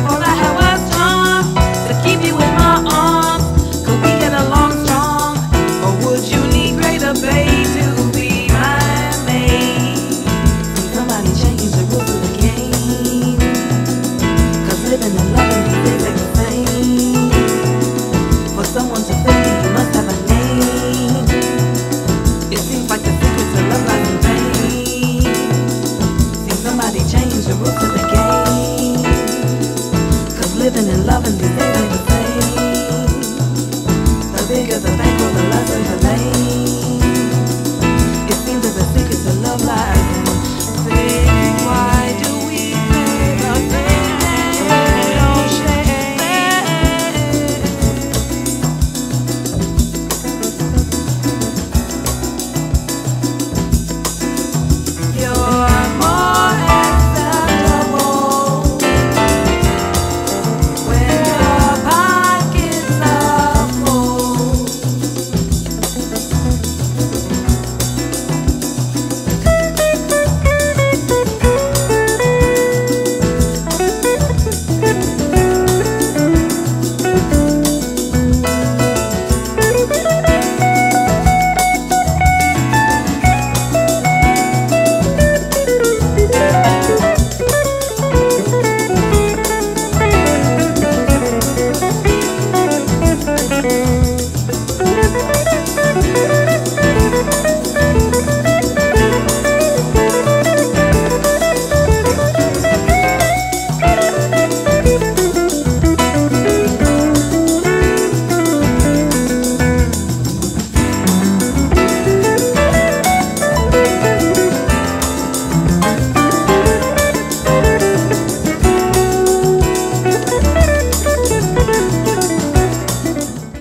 If have. living and loving.